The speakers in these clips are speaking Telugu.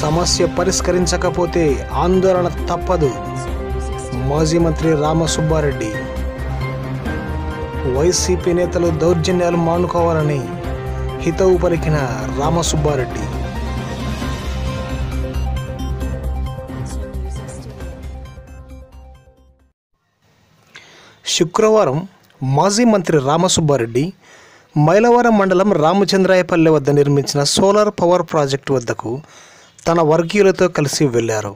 సమస్య పరిష్కరించకపోతే ఆందోళన తప్పదు. మాజీ మంత్రి రామసుబ్బారెడ్డి. వైసీపీ నేతలు దౌర్జన్యాలు మానుకోవాలని హితవు పలికిన రామసుబ్బారెడ్డి. శుక్రవారం మాజీ మంత్రి రామసుబ్బారెడ్డి మైలవరం మండలం రామచంద్రాయపల్లె వద్ద నిర్మించిన సోలార్ పవర్ ప్రాజెక్టు వద్దకు తన వర్గీయులతో కలిసి వెళ్ళారు.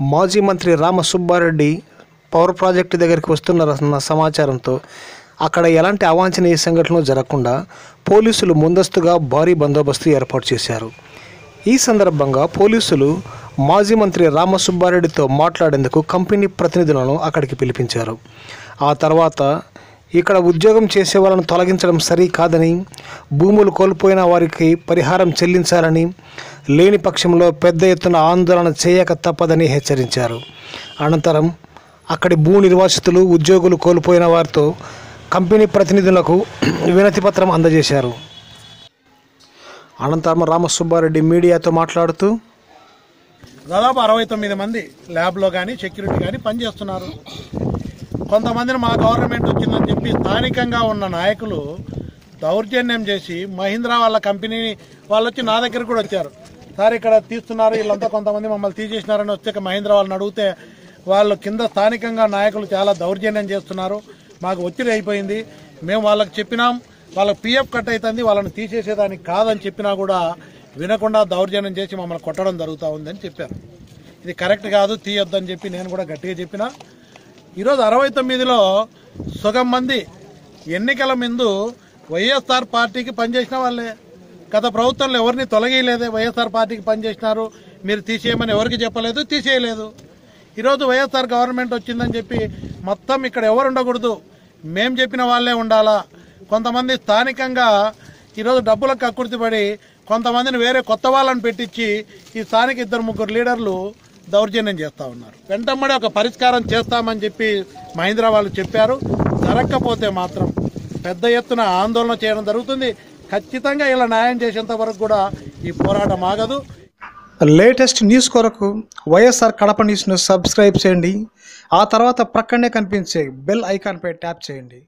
మాజీ మంత్రి రామసుబ్బారెడ్డి పవర్ ప్రాజెక్టు దగ్గరికి వస్తున్నారన్న సమాచారంతో అక్కడ ఎలాంటి అవాంఛనీయ సంఘటనలు జరగకుండా పోలీసులు ముందస్తుగా భారీ బందోబస్తు ఏర్పాటు చేశారు. ఈ సందర్భంగా పోలీసులు మాజీ మంత్రి రామసుబ్బారెడ్డితో మాట్లాడేందుకు కంపెనీ ప్రతినిధులను అక్కడికి పిలిపించారు. ఆ తర్వాత ఇక్కడ ఉద్యోగం చేసే వాళ్ళను తొలగించడం సరికాదని భూములు కోల్పోయిన వారికి పరిహారం చెల్లించాలని లేని పక్షంలో పెద్ద ఎత్తున ఆందోళన చేయక తప్పదని హెచ్చరించారు. అనంతరం అక్కడి భూ నిర్వాసితులు ఉద్యోగులు కోల్పోయిన వారితో కంపెనీ ప్రతినిధులకు వినతిపత్రం అందజేశారు. అనంతరం రామసుబ్బారెడ్డి మీడియాతో మాట్లాడుతూ దాదాపు అరవై తొమ్మిది మంది ల్యాబ్లో కానీ సెక్యూరిటీ కానీ పనిచేస్తున్నారు. కొంతమందిని మా గవర్నమెంట్ వచ్చిందని చెప్పి స్థానికంగా ఉన్న నాయకులు దౌర్జన్యం చేసి మహీంద్రా వాళ్ళ కంపెనీ వాళ్ళు వచ్చి నా దగ్గర కూడా వచ్చారు. సార్ ఇక్కడ తీస్తున్నారు వీళ్ళంతా కొంతమంది మమ్మల్ని తీసేసినారని వస్తే మహీంద్ర మహీంద్రా వాళ్ళని అడిగితే వాళ్ళు కింద స్థానికంగా నాయకులు చాలా దౌర్జన్యం చేస్తున్నారు. మాకు ఒత్తిడి అయిపోయింది. మేము వాళ్ళకి చెప్పినాం. వాళ్ళకి పిఎఫ్ కట్ అవుతుంది వాళ్ళని తీసేసేదానికి కాదని చెప్పినా కూడా వినకుండా దౌర్జన్యం చేసి మమ్మల్ని కొట్టడం జరుగుతూ ఉందని చెప్పారు. ఇది కరెక్ట్ కాదు తీయొద్దని చెప్పి నేను కూడా గట్టిగా చెప్పినా. ఈరోజు అరవై తొమ్మిదిలో సగం మంది ఎన్నికల ముందు వైఎస్ఆర్ పార్టీకి పనిచేసిన వాళ్ళే. గత ప్రభుత్వంలో ఎవరిని తొలగేయలేదే వైఎస్ఆర్ పార్టీకి పనిచేసినారు. మీరు తీసేయమని ఎవరికి చెప్పలేదు తీసేయలేదు. ఈరోజు వైఎస్ఆర్ గవర్నమెంట్ వచ్చిందని చెప్పి మొత్తం ఇక్కడ ఎవరు ఉండకూడదు. మేం చెప్పిన వాళ్ళే ఉండాలా? కొంతమంది స్థానికంగా ఈరోజు డబ్బులకు కక్కుర్తిపడి కొంతమందిని వేరే కొత్త వాళ్ళని పెట్టించి ఈ స్థానిక ఇద్దరు ముగ్గురు లీడర్లు దౌర్జన్యం చేస్తా ఉన్నారు. వెంటమ్మడి ఒక పరిష్కారం చేస్తామని చెప్పి మహేంద్ర వాళ్ళు చెప్పారు. జరగకపోతే మాత్రం పెద్ద ఎత్తున ఆందోళన చేయడం జరుగుతుంది. ఖచ్చితంగా ఇలా న్యాయం చేసేంత వరకు కూడా ఈ పోరాటం ఆగదు. లేటెస్ట్ న్యూస్ కొరకు వైఎస్ఆర్ కడప న్యూస్ను సబ్స్క్రైబ్ చేయండి. ఆ తర్వాత ప్రక్కనే కనిపించే బెల్ ఐకాన్పై ట్యాప్ చేయండి.